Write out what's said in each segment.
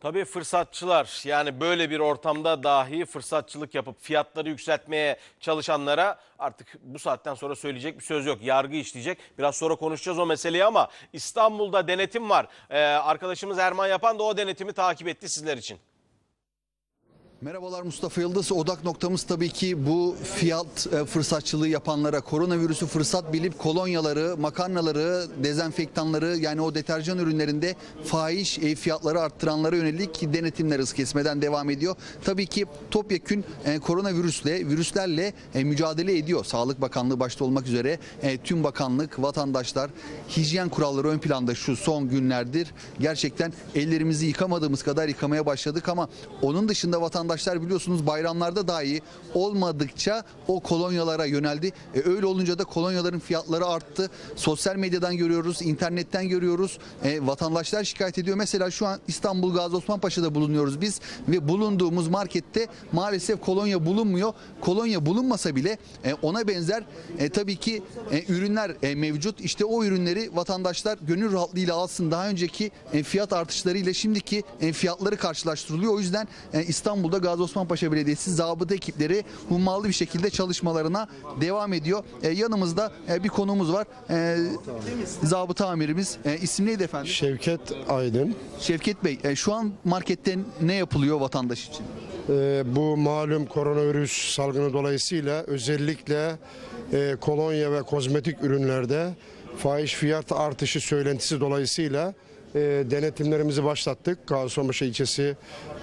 Tabii fırsatçılar yani böyle bir ortamda dahi fırsatçılık yapıp fiyatları yükseltmeye çalışanlara artık bu saatten sonra söyleyecek bir söz yok. Yargı işleyecek. Biraz sonra konuşacağız o meseleyi ama İstanbul'da denetim var. Ee, arkadaşımız Erman Yapan da o denetimi takip etti sizler için. Merhabalar Mustafa Yıldız. Odak noktamız tabii ki bu fiyat e, fırsatçılığı yapanlara, koronavirüsü fırsat bilip kolonyaları, makarnaları, dezenfektanları yani o deterjan ürünlerinde fahiş e, fiyatları arttıranlara yönelik denetimler hız kesmeden devam ediyor. Tabii ki topyekün e, koronavirüsle, virüslerle mücadele ediyor. Sağlık Bakanlığı başta olmak üzere tüm bakanlık, vatandaşlar, hijyen kuralları ön planda şu son günlerdir. Gerçekten ellerimizi yıkamadığımız kadar yıkamaya başladık ama onun dışında vatandaşlar biliyorsunuz bayramlarda dahi olmadıkça o kolonyalara yöneldi. E, öyle olunca da kolonyaların fiyatları arttı. Sosyal medyadan görüyoruz, internetten görüyoruz. E, vatandaşlar şikayet ediyor. Mesela şu an İstanbul Gazi Osman bulunuyoruz biz ve bulunduğumuz markette maalesef kolonya bulunmuyor. Kolonya bulunmasa bile e, ona benzer e, tabii ki e, ürünler e, mevcut. İşte o ürünleri vatandaşlar gönül rahatlığıyla alsın. Daha önceki e, fiyat artışlarıyla şimdiki e, fiyatları karşılaştırılıyor. O yüzden e, İstanbul'da Gazi Osman Paşa Belediyesi zabıta ekipleri hummalı bir şekilde çalışmalarına devam ediyor. E, yanımızda e, bir konuğumuz var. E, zabıta amirimiz. E, isim neydi efendim? Şevket Aydın. Şevket Bey. e, şu an markette ne yapılıyor vatandaş için? Ee, bu malum koronavirüs salgını dolayısıyla özellikle e, kolonya ve kozmetik ürünlerde fahiş fiyat artışı söylentisi dolayısıyla e, denetimlerimizi başlattık. Gaziosmanpaşa ilçesi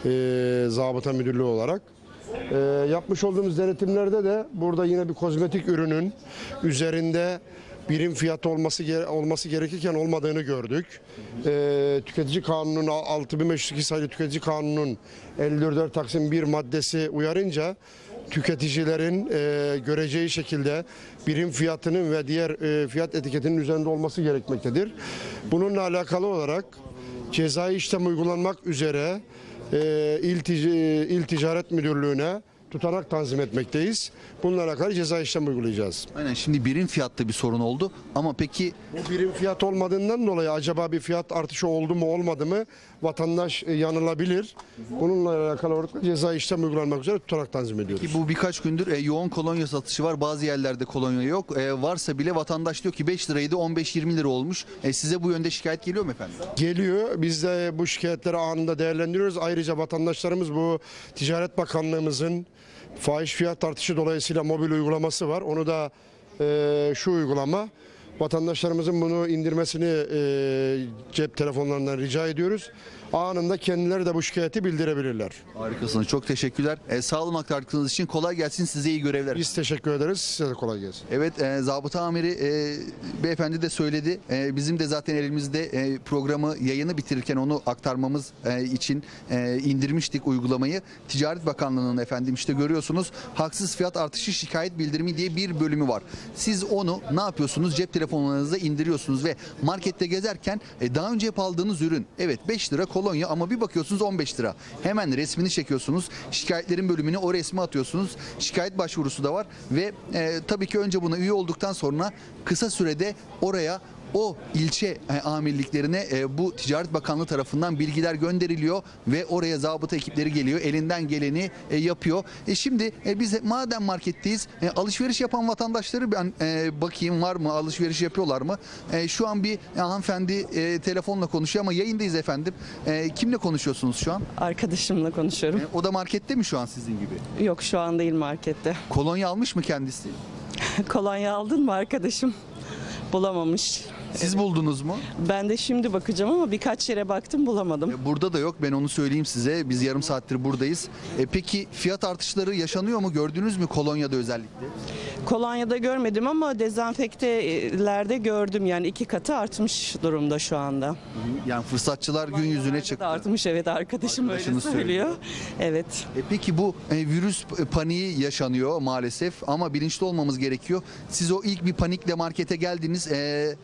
e, zabıta müdürlüğü olarak. E, yapmış olduğumuz denetimlerde de burada yine bir kozmetik ürünün üzerinde birim fiyatı olması olması gerekirken olmadığını gördük. E, tüketici kanunun 6502 sayılı tüketici kanunun 54 Taksim 1 maddesi uyarınca tüketicilerin e, göreceği şekilde birim fiyatının ve diğer e, fiyat etiketinin üzerinde olması gerekmektedir. Bununla alakalı olarak cezai işlem uygulanmak üzere e, İl, Tic- İl Ticaret Müdürlüğü'ne tutanak tanzim etmekteyiz. Bununla alakalı ceza işlem uygulayacağız. Aynen şimdi birim fiyatta bir sorun oldu ama peki Bu birim fiyat olmadığından dolayı acaba bir fiyat artışı oldu mu olmadı mı vatandaş e, yanılabilir. Bununla alakalı olarak ceza işlem uygulanmak üzere tutanak tanzim ediyoruz. Ki bu birkaç gündür e, yoğun kolonya satışı var. Bazı yerlerde kolonya yok. E, varsa bile vatandaş diyor ki 5 liraydı 15-20 lira olmuş. E, size bu yönde şikayet geliyor mu efendim? Geliyor. Biz de bu şikayetleri anında değerlendiriyoruz. Ayrıca vatandaşlarımız bu Ticaret Bakanlığımızın fahiş fiyat artışı dolayısıyla mobil uygulaması var. Onu da e, şu uygulama vatandaşlarımızın bunu indirmesini e, cep telefonlarından rica ediyoruz. Anında kendileri de bu şikayeti bildirebilirler. Harikasınız. Çok teşekkürler. E, sağ olun aktardığınız için. Kolay gelsin. Size iyi görevler. Biz teşekkür ederiz. Size de kolay gelsin. Evet, e, zabıta amiri e, beyefendi de söyledi. E, bizim de zaten elimizde e, programı yayını bitirirken onu aktarmamız e, için e, indirmiştik uygulamayı. Ticaret Bakanlığı'nın efendim işte görüyorsunuz haksız fiyat artışı şikayet bildirimi diye bir bölümü var. Siz onu ne yapıyorsunuz? Cep telefonlarınızda indiriyorsunuz ve markette gezerken e, daha önce hep aldığınız ürün evet 5 lira kolonya ama bir bakıyorsunuz 15 lira. Hemen resmini çekiyorsunuz. Şikayetlerin bölümüne o resmi atıyorsunuz. Şikayet başvurusu da var ve e, tabii ki önce buna üye olduktan sonra kısa sürede oraya o ilçe e, amirliklerine e, bu Ticaret Bakanlığı tarafından bilgiler gönderiliyor ve oraya zabıta ekipleri geliyor. Elinden geleni e, yapıyor. E, şimdi biz madem marketteyiz alışveriş yapan vatandaşları ben bakayım var mı alışveriş yapıyorlar mı? Şu an bir hanımefendi telefonla konuşuyor ama yayındayız efendim. Kimle konuşuyorsunuz şu an? Arkadaşımla konuşuyorum. O da markette mi şu an sizin gibi? Yok şu an değil markette. Kolonya almış mı kendisi? Kolonya aldın mı arkadaşım? Bulamamış. Siz buldunuz mu? Ben de şimdi bakacağım ama birkaç yere baktım bulamadım. E, Burada da yok. Ben onu söyleyeyim size. Biz yarım saattir buradayız. E, peki fiyat artışları yaşanıyor mu? Gördünüz mü kolonyada özellikle? Kolonya'da görmedim ama dezenfektelerde gördüm. Yani iki katı artmış durumda şu anda. Yani fırsatçılar gün yüzüne Da çıktı. artmış evet arkadaşım öyle Arkadaşınız söylüyor. Evet. E, peki bu e, virüs paniği yaşanıyor maalesef ama bilinçli olmamız gerekiyor. Siz o ilk bir panikle markete geldiniz. E,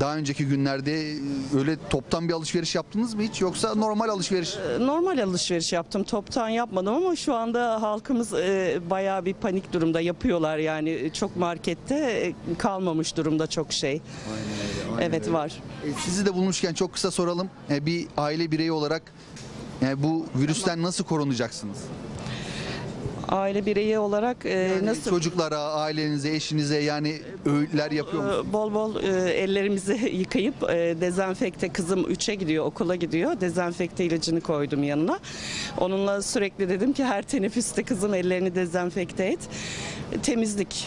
daha önceki günlerde e, öyle toptan bir alışveriş yaptınız mı hiç yoksa normal alışveriş? Normal alışveriş yaptım. Toptan yapmadım ama şu anda halkımız e, bayağı bir panik durumda yapıyorlar. Yani çok markette e, kalmamış durumda çok şey. Evet var. E, sizi de bulmuşken çok kısa soralım. E, bir aile bireyi olarak Yani bu virüsten nasıl korunacaksınız? Aile bireyi olarak e, nasıl Çocuklara, ailenize, eşinize yani öğütler yapıyor musunuz? Ee, Bol bol e, ellerimizi yıkayıp e, dezenfekte kızım 3'e gidiyor okula gidiyor. Dezenfekte ilacını koydum yanına. Onunla sürekli dedim ki her teneffüste kızım ellerini dezenfekte et. Temizlik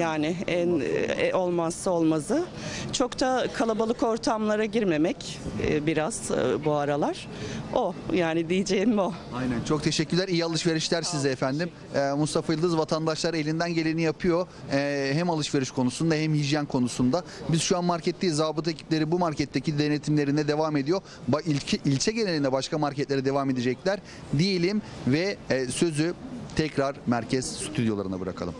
yani en e, olmazsa olmazı. Çok da kalabalık ortamlara girmemek e, biraz e, bu aralar. O yani diyeceğim o. Aynen. Çok teşekkürler. İyi alışverişler size efendim. Ee, Mustafa Yıldız vatandaşlar elinden geleni yapıyor. Ee, hem alışveriş konusunda hem hijyen konusunda. Biz şu an marketteyiz. Zabıta ekipleri bu marketteki denetimlerine devam ediyor. Ba- ilçe, ilçe genelinde başka marketlere devam edecekler diyelim ve e, sözü tekrar merkez stüdyolarına bırakalım.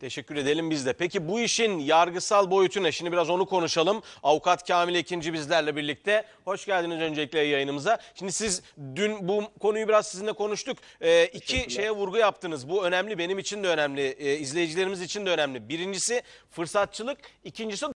Teşekkür edelim biz de. Peki bu işin yargısal boyutu ne? Şimdi biraz onu konuşalım. Avukat Kamil Ekinci bizlerle birlikte. Hoş geldiniz öncelikle yayınımıza. Şimdi siz dün bu konuyu biraz sizinle konuştuk. Ee, iki şeye vurgu yaptınız. Bu önemli, benim için de önemli, ee, izleyicilerimiz için de önemli. Birincisi fırsatçılık, ikincisi